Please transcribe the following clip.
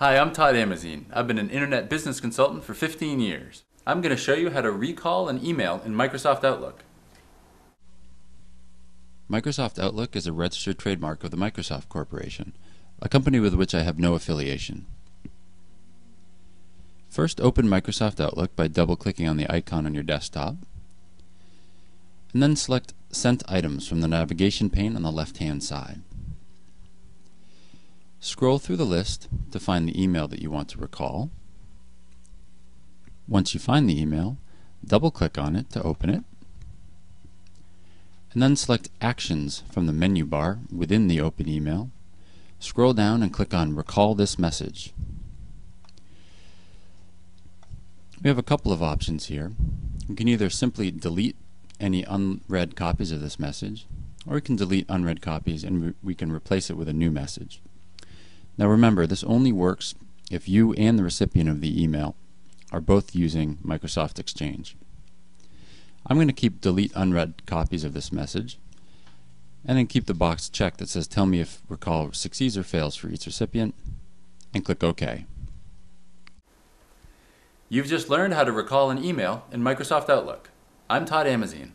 Hi, I'm Tod Amazeen. I've been an internet business consultant for 15 years. I'm going to show you how to recall an email in Microsoft Outlook. Microsoft Outlook is a registered trademark of the Microsoft Corporation, a company with which I have no affiliation. First open Microsoft Outlook by double-clicking on the icon on your desktop, and then select Sent Items from the navigation pane on the left-hand side. Scroll through the list to find the email that you want to recall. Once you find the email, double-click on it to open it, and then select Actions from the menu bar within the open email. Scroll down and click on Recall this message. We have a couple of options here. We can either simply delete any unread copies of this message, or we can delete unread copies and we can replace it with a new message. Now remember, this only works if you and the recipient of the email are both using Microsoft Exchange. I'm going to keep delete unread copies of this message and then keep the box checked that says tell me if recall succeeds or fails for each recipient and click OK. You've just learned how to recall an email in Microsoft Outlook. I'm Tod Amazeen.